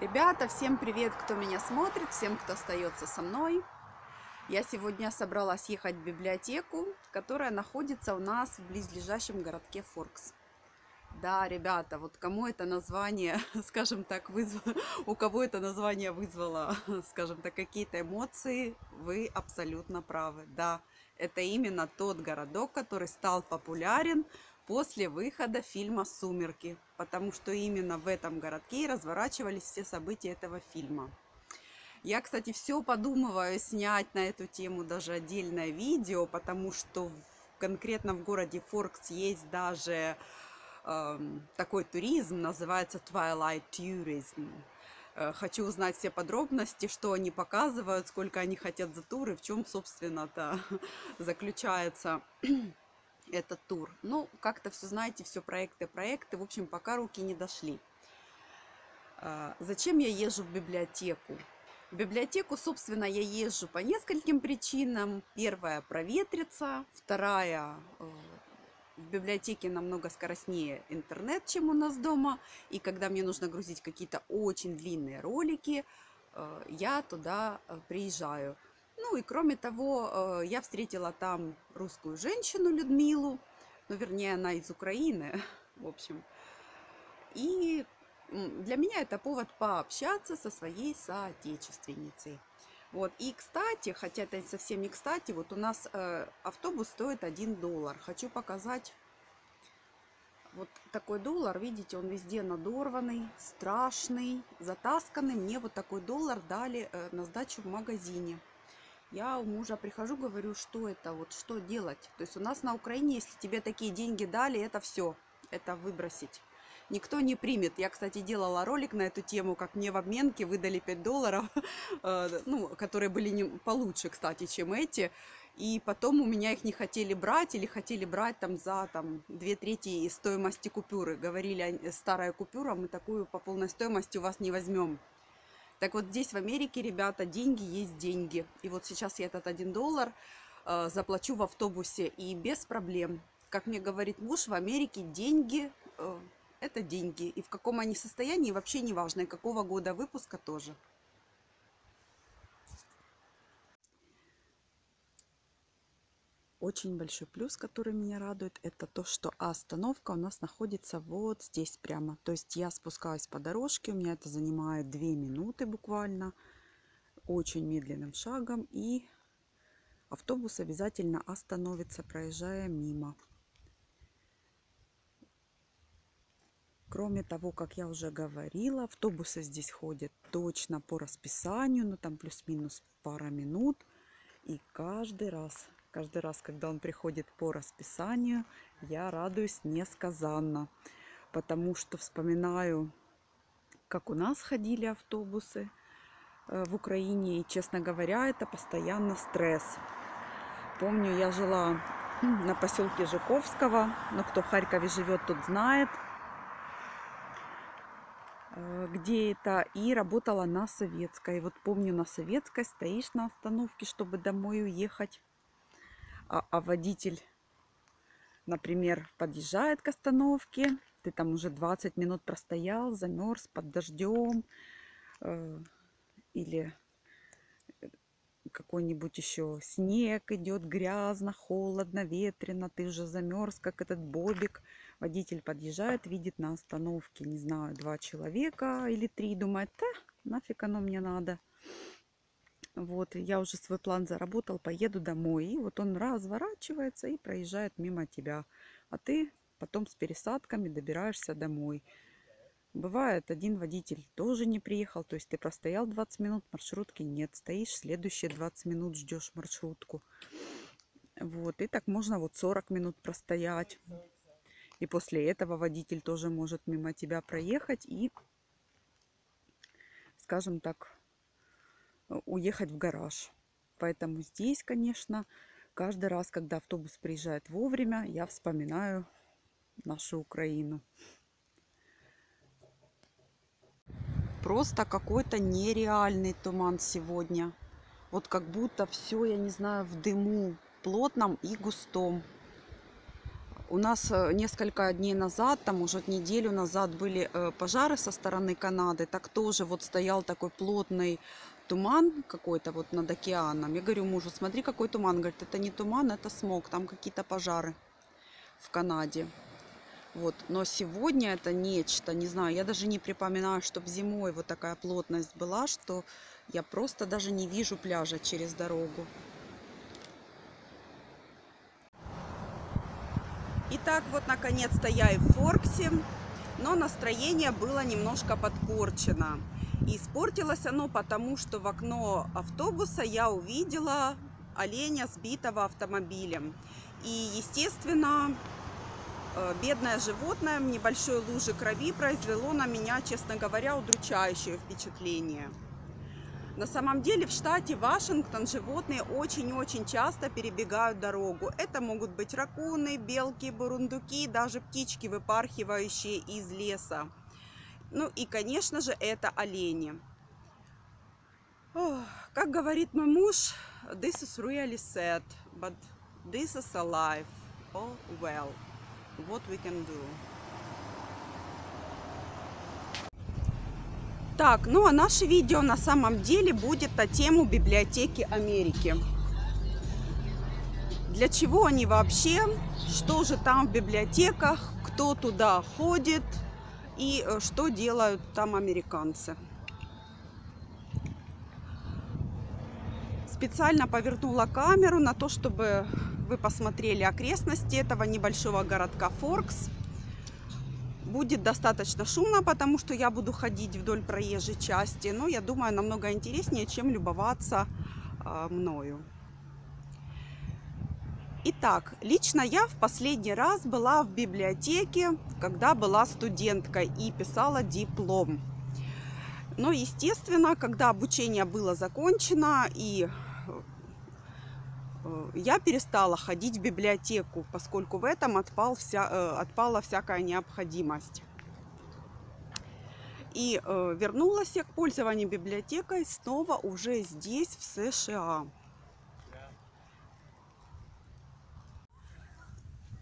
Ребята, всем привет, кто меня смотрит, всем, кто остается со мной. Я сегодня собралась ехать в библиотеку, которая находится у нас в близлежащем городке Форкс. Да, ребята, вот кому это название, скажем так, вызвало, у кого это название вызвало, скажем так, какие-то эмоции, вы абсолютно правы. Да, это именно тот городок, который стал популярен после выхода фильма «Сумерки», потому что именно в этом городке и разворачивались все события этого фильма. Я, кстати, все подумываю снять на эту тему даже отдельное видео, потому что конкретно в городе Форкс есть даже э, такой туризм, называется Twilight Tourism. Э, хочу узнать все подробности, что они показывают, сколько они хотят за туры, в чем, собственно-то, заключается этот тур. Ну, как-то все знаете, все проекты, проекты. В общем, пока руки не дошли. А, зачем я езжу в библиотеку? В библиотеку, собственно, я езжу по нескольким причинам. Первая – проветриться. Вторая э, – в библиотеке намного скоростнее интернет, чем у нас дома. И когда мне нужно грузить какие-то очень длинные ролики, э, я туда э, приезжаю. Ну и кроме того, э, я встретила там русскую женщину Людмилу, ну вернее она из Украины, в общем. И для меня это повод пообщаться со своей соотечественницей. Вот. И, кстати, хотя это совсем не кстати, вот у нас э, автобус стоит 1 доллар. Хочу показать вот такой доллар. Видите, он везде надорванный, страшный, затасканный. Мне вот такой доллар дали э, на сдачу в магазине я у мужа прихожу, говорю, что это, вот что делать. То есть у нас на Украине, если тебе такие деньги дали, это все, это выбросить. Никто не примет. Я, кстати, делала ролик на эту тему, как мне в обменке выдали 5 долларов, э, ну, которые были не получше, кстати, чем эти. И потом у меня их не хотели брать или хотели брать там за там, две трети стоимости купюры. Говорили, старая купюра, мы такую по полной стоимости у вас не возьмем. Так вот здесь в Америке, ребята, деньги есть деньги. И вот сейчас я этот один доллар э, заплачу в автобусе и без проблем. Как мне говорит муж, в Америке деньги э, это деньги. И в каком они состоянии вообще не важно. И какого года выпуска тоже. Очень большой плюс, который меня радует, это то, что остановка у нас находится вот здесь прямо. То есть я спускаюсь по дорожке, у меня это занимает 2 минуты буквально, очень медленным шагом. И автобус обязательно остановится, проезжая мимо. Кроме того, как я уже говорила, автобусы здесь ходят точно по расписанию, ну там плюс-минус пара минут. И каждый раз Каждый раз, когда он приходит по расписанию, я радуюсь несказанно, потому что вспоминаю, как у нас ходили автобусы э, в Украине, и, честно говоря, это постоянно стресс. Помню, я жила на поселке Жуковского, но кто в Харькове живет, тот знает, э, где это, и работала на Советской. Вот помню, на Советской стоишь на остановке, чтобы домой уехать а, а водитель, например, подъезжает к остановке, ты там уже 20 минут простоял, замерз под дождем, э, или какой-нибудь еще снег идет, грязно, холодно, ветрено, ты уже замерз, как этот бобик. Водитель подъезжает, видит на остановке, не знаю, два человека или три, думает, да, нафиг оно мне надо. Вот, я уже свой план заработал, поеду домой. И вот он разворачивается и проезжает мимо тебя. А ты потом с пересадками добираешься домой. Бывает, один водитель тоже не приехал, то есть ты простоял 20 минут, маршрутки нет, стоишь следующие 20 минут, ждешь маршрутку. Вот, и так можно вот 40 минут простоять. И после этого водитель тоже может мимо тебя проехать и, скажем так, уехать в гараж. Поэтому здесь, конечно, каждый раз, когда автобус приезжает вовремя, я вспоминаю нашу Украину. Просто какой-то нереальный туман сегодня. Вот как будто все, я не знаю, в дыму плотном и густом. У нас э, несколько дней назад, там может неделю назад были э, пожары со стороны Канады. Так тоже вот стоял такой плотный туман какой-то вот над океаном. Я говорю мужу, смотри, какой туман. Говорит, это не туман, это смог, там какие-то пожары в Канаде. Вот. Но сегодня это нечто, не знаю, я даже не припоминаю, чтобы зимой вот такая плотность была, что я просто даже не вижу пляжа через дорогу. Итак, вот наконец-то я и в Форксе, но настроение было немножко подпорчено. И испортилось оно потому, что в окно автобуса я увидела оленя, сбитого автомобилем. И, естественно, э, бедное животное в небольшой луже крови произвело на меня, честно говоря, удручающее впечатление. На самом деле в штате Вашингтон животные очень-очень часто перебегают дорогу. Это могут быть ракуны, белки, бурундуки, даже птички, выпархивающие из леса. Ну и, конечно же, это олени. Ох, как говорит мой муж, this is really sad, but this is alive. Oh well, what we can do. Так, ну а наше видео на самом деле будет на тему библиотеки Америки. Для чего они вообще, что же там в библиотеках, кто туда ходит и э, что делают там американцы. Специально повернула камеру на то, чтобы вы посмотрели окрестности этого небольшого городка Форкс. Будет достаточно шумно, потому что я буду ходить вдоль проезжей части. Но я думаю, намного интереснее, чем любоваться э, мною. Итак, лично я в последний раз была в библиотеке, когда была студенткой и писала диплом. Но, естественно, когда обучение было закончено и Э, я перестала ходить в библиотеку, поскольку в этом отпал вся, э, отпала всякая необходимость. И э, вернулась я к пользованию библиотекой снова уже здесь, в США.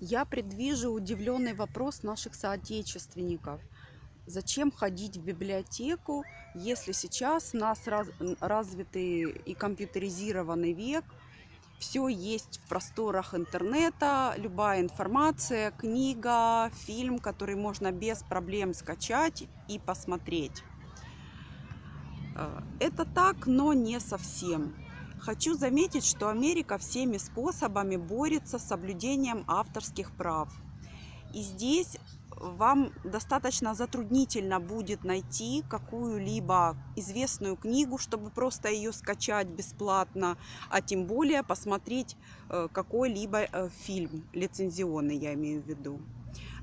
Я предвижу удивленный вопрос наших соотечественников. Зачем ходить в библиотеку, если сейчас у нас раз, развитый и компьютеризированный век – все есть в просторах интернета, любая информация, книга, фильм, который можно без проблем скачать и посмотреть. Э, это так, но не совсем. Хочу заметить, что Америка всеми способами борется с соблюдением авторских прав. И здесь вам достаточно затруднительно будет найти какую-либо известную книгу, чтобы просто ее скачать бесплатно, а тем более посмотреть э, какой-либо э, фильм лицензионный, я имею в виду.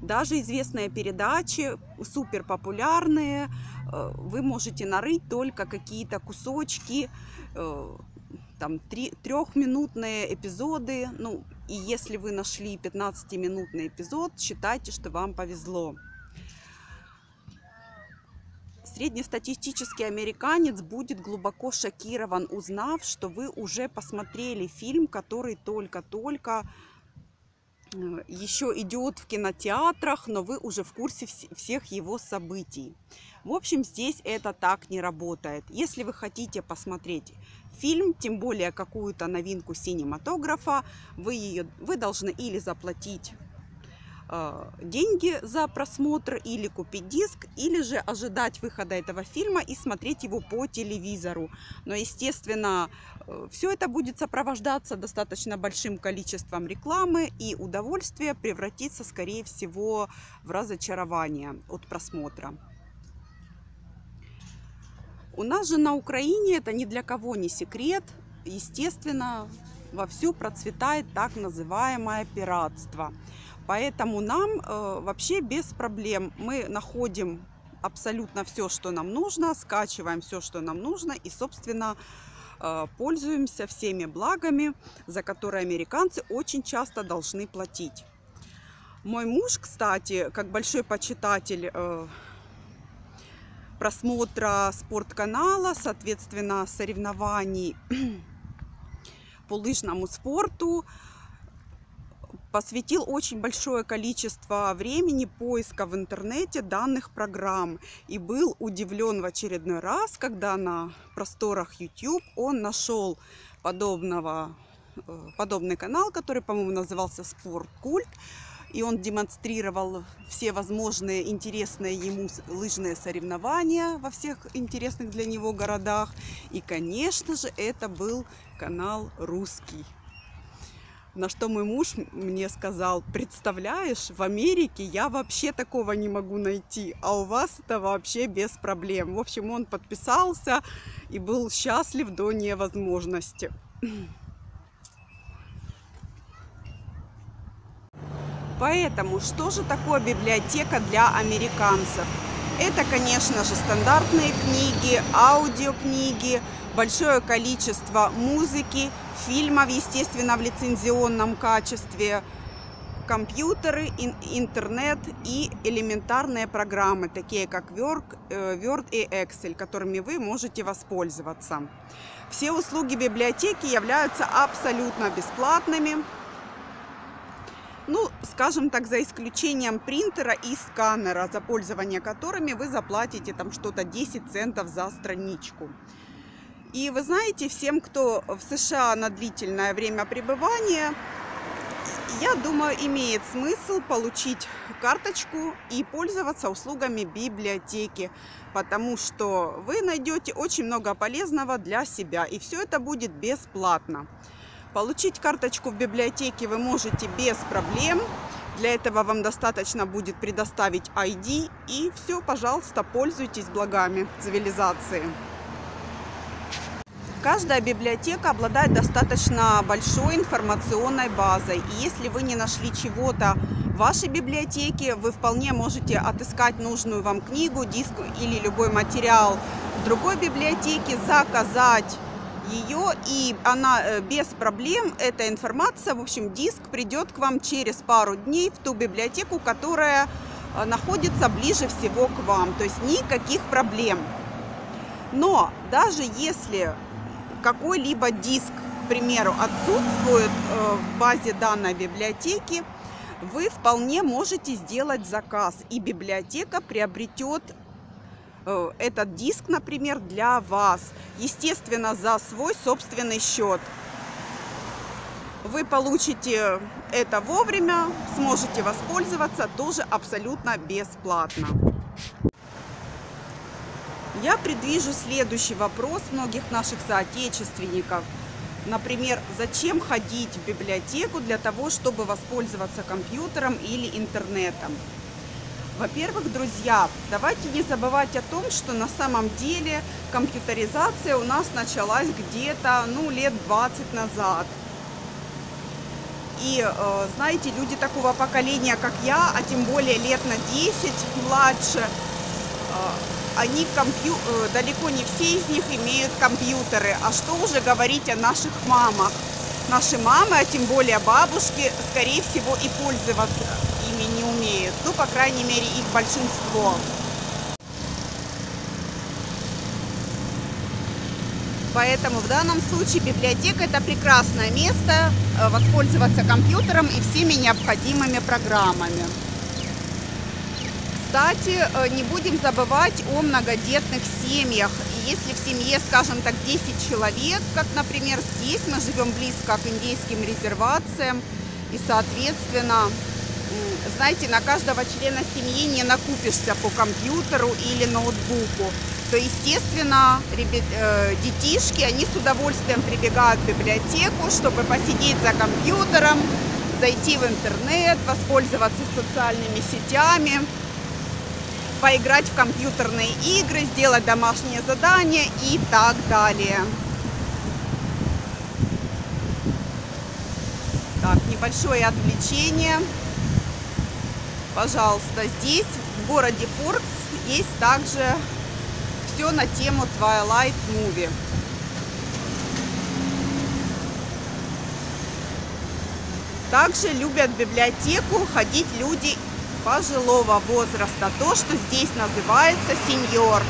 Даже известные передачи, супер популярные, э, вы можете нарыть только какие-то кусочки, там три, трехминутные эпизоды, ну, и если вы нашли 15-минутный эпизод, считайте, что вам повезло. Среднестатистический американец будет глубоко шокирован, узнав, что вы уже посмотрели фильм, который только-только еще идет в кинотеатрах, но вы уже в курсе всех его событий. В общем, здесь это так не работает. Если вы хотите посмотреть фильм, тем более какую-то новинку синематографа, вы, ее, вы должны или заплатить э, деньги за просмотр, или купить диск, или же ожидать выхода этого фильма и смотреть его по телевизору. Но, естественно, э, все это будет сопровождаться достаточно большим количеством рекламы, и удовольствие превратится, скорее всего, в разочарование от просмотра. У нас же на Украине это ни для кого не секрет. Естественно, вовсю процветает так называемое пиратство. Поэтому нам э, вообще без проблем мы находим абсолютно все, что нам нужно, скачиваем все, что нам нужно и, собственно, э, пользуемся всеми благами, за которые американцы очень часто должны платить. Мой муж, кстати, как большой почитатель э, просмотра спортканала, соответственно, соревнований по лыжному спорту, посвятил очень большое количество времени поиска в интернете данных программ и был удивлен в очередной раз, когда на просторах YouTube он нашел подобного, э, подобный канал, который, по-моему, назывался «Спорт Культ», и он демонстрировал все возможные интересные ему лыжные соревнования во всех интересных для него городах. И, конечно же, это был канал «Русский». На что мой муж мне сказал, представляешь, в Америке я вообще такого не могу найти, а у вас это вообще без проблем. В общем, он подписался и был счастлив до невозможности. Поэтому, что же такое библиотека для американцев? Это, конечно же, стандартные книги, аудиокниги, большое количество музыки, фильмов, естественно, в лицензионном качестве, компьютеры, интернет и элементарные программы, такие как Word, э, Word и Excel, которыми вы можете воспользоваться. Все услуги библиотеки являются абсолютно бесплатными ну, скажем так, за исключением принтера и сканера, за пользование которыми вы заплатите там что-то 10 центов за страничку. И вы знаете, всем, кто в США на длительное время пребывания, я думаю, имеет смысл получить карточку и пользоваться услугами библиотеки, потому что вы найдете очень много полезного для себя, и все это будет бесплатно. Получить карточку в библиотеке вы можете без проблем. Для этого вам достаточно будет предоставить ID и все, пожалуйста, пользуйтесь благами цивилизации. Каждая библиотека обладает достаточно большой информационной базой. И если вы не нашли чего-то в вашей библиотеке, вы вполне можете отыскать нужную вам книгу, диск или любой материал в другой библиотеке, заказать ее, и она э, без проблем, эта информация, в общем, диск придет к вам через пару дней в ту библиотеку, которая э, находится ближе всего к вам. То есть никаких проблем. Но даже если какой-либо диск, к примеру, отсутствует э, в базе данной библиотеки, вы вполне можете сделать заказ, и библиотека приобретет Э, этот диск, например, для вас. Естественно, за свой собственный счет. Вы получите это вовремя, сможете воспользоваться тоже абсолютно бесплатно. Я предвижу следующий вопрос многих наших соотечественников. Например, зачем ходить в библиотеку для того, чтобы воспользоваться компьютером или интернетом? Во-первых, друзья, давайте не забывать о том, что на самом деле компьютеризация у нас началась где-то, ну, лет 20 назад. И, э, знаете, люди такого поколения, как я, а тем более лет на 10 младше, э, они компью... Э, далеко не все из них имеют компьютеры. А что уже говорить о наших мамах? Наши мамы, а тем более бабушки, скорее всего, и пользоваться ими не умеют. Ну, по крайней мере, их большинство. Поэтому в данном случае библиотека это прекрасное место э, воспользоваться компьютером и всеми необходимыми программами. Кстати, э, не будем забывать о многодетных семьях. если в семье, скажем так, 10 человек, как, например, здесь мы живем близко к индейским резервациям, и, соответственно, знаете, на каждого члена семьи не накупишься по компьютеру или ноутбуку, то, естественно, ребят, э, детишки, они с удовольствием прибегают в библиотеку, чтобы посидеть за компьютером, зайти в интернет, воспользоваться социальными сетями, поиграть в компьютерные игры, сделать домашние задания и так далее. Так, небольшое отвлечение. Пожалуйста, здесь, в городе Форкс, есть также все на тему Twilight Movie. Также любят в библиотеку ходить люди пожилого возраста, то, что здесь называется сеньор.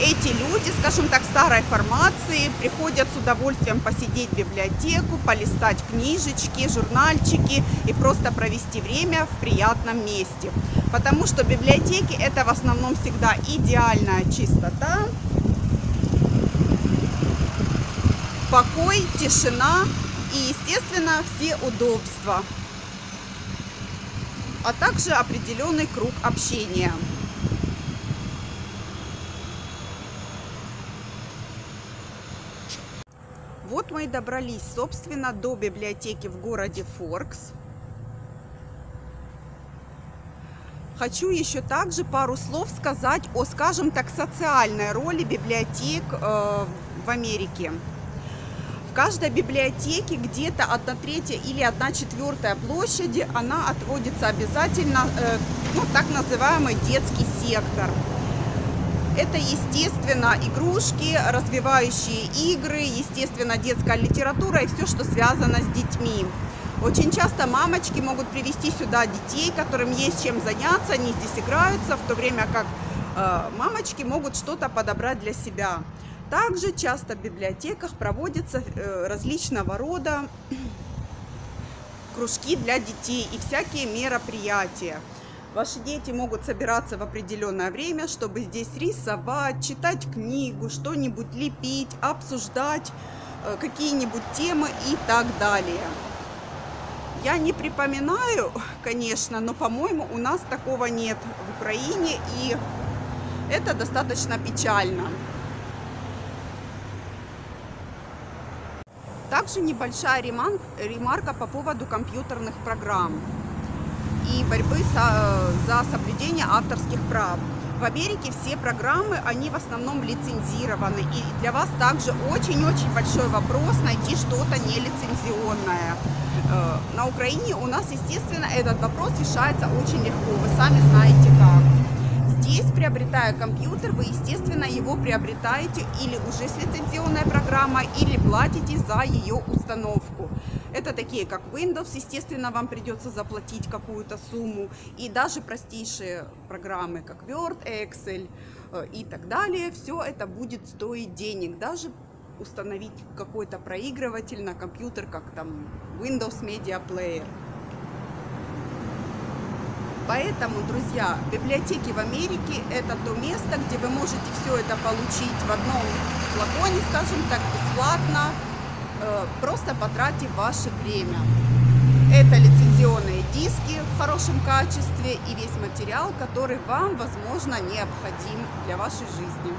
эти люди, скажем так, старой формации, приходят с удовольствием посидеть в библиотеку, полистать книжечки, журнальчики и просто провести время в приятном месте. Потому что библиотеки это в основном всегда идеальная чистота, покой, тишина и, естественно, все удобства, а также определенный круг общения. Вот мы и добрались, собственно, до библиотеки в городе Форкс. Хочу еще также пару слов сказать о, скажем так, социальной роли библиотек э, в Америке. В каждой библиотеке где-то одна третья или одна четвертая площади, она отводится обязательно, э, ну, так называемый детский сектор. Это, естественно, игрушки, развивающие игры, естественно, детская литература и все, что связано с детьми. Очень часто мамочки могут привести сюда детей, которым есть чем заняться, они здесь играются, в то время как э, мамочки могут что-то подобрать для себя. Также часто в библиотеках проводятся э, различного рода кружки для детей и всякие мероприятия. Ваши дети могут собираться в определенное время, чтобы здесь рисовать, читать книгу, что-нибудь лепить, обсуждать э, какие-нибудь темы и так далее. Я не припоминаю, конечно, но, по-моему, у нас такого нет в Украине, и это достаточно печально. Также небольшая ремарка по поводу компьютерных программ и борьбы за соблюдение авторских прав. В Америке все программы, они в основном лицензированы. И для вас также очень-очень большой вопрос найти что-то нелицензионное. Э, на Украине у нас, естественно, этот вопрос решается очень легко. Вы сами знаете как. Здесь, приобретая компьютер, вы, естественно, его приобретаете или уже с лицензионной программой, или платите за ее установку. Это такие, как Windows, естественно, вам придется заплатить какую-то сумму. И даже простейшие программы, как Word, Excel э, и так далее, все это будет стоить денег. Даже установить какой-то проигрыватель на компьютер, как там Windows Media Player. Поэтому, друзья, библиотеки в Америке это то место, где вы можете все это получить в одном флаконе, скажем так, бесплатно, э, просто потратив ваше время. Это лицензионные диски в хорошем качестве и весь материал, который вам, возможно, необходим для вашей жизни.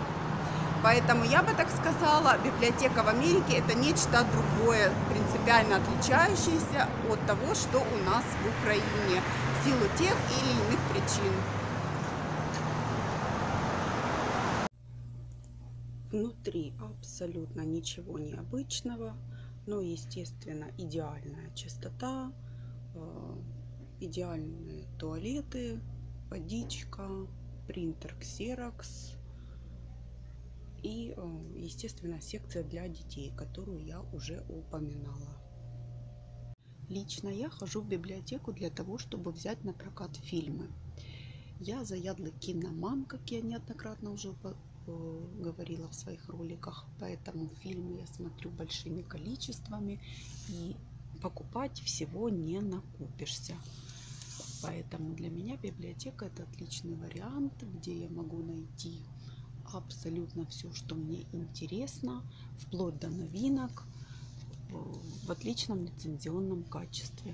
Поэтому я бы так сказала, библиотека в Америке это нечто другое, принципиально отличающееся от того, что у нас в Украине силу тех или иных причин. Внутри абсолютно ничего необычного, но, естественно, идеальная чистота, э, идеальные туалеты, водичка, принтер Xerox и, э, естественно, секция для детей, которую я уже упоминала. Лично я хожу в библиотеку для того, чтобы взять на прокат фильмы. Я заядлый киноман, как я неоднократно уже э, говорила в своих роликах, поэтому фильмы я смотрю большими количествами и покупать всего не накупишься. Поэтому для меня библиотека это отличный вариант, где я могу найти абсолютно все, что мне интересно, вплоть до новинок, в отличном лицензионном качестве.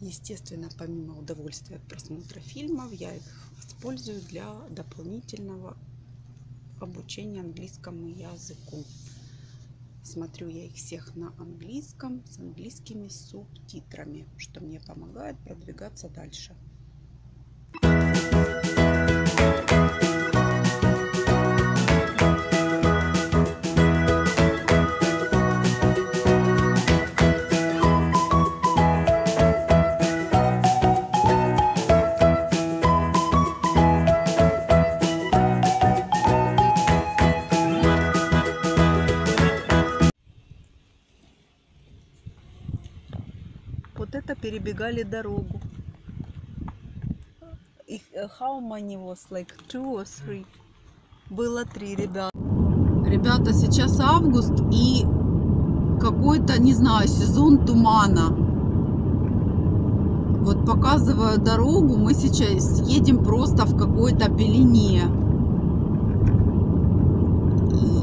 Естественно, помимо удовольствия от просмотра фильмов, я их использую для дополнительного обучения английскому языку. Смотрю я их всех на английском с английскими субтитрами, что мне помогает продвигаться дальше. Перебегали дорогу. их, э, how many was like two or three? Было три, ребят. Ребята, сейчас август и какой-то, не знаю, сезон тумана. Вот показываю дорогу, мы сейчас едем просто в какой-то пелене.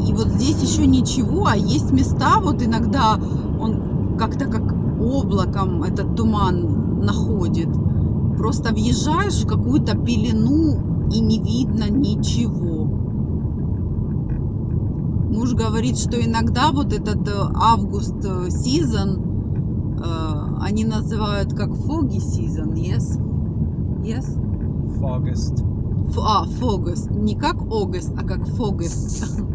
И вот здесь еще ничего, а есть места, вот иногда он как-то как облаком этот туман находит. Просто въезжаешь в какую-то пелену и не видно ничего. Муж говорит, что иногда вот этот э, август сезон э, они называют как foggy season, yes? Yes? August. Ф- а, фогост. Не как Огост, а как фогост.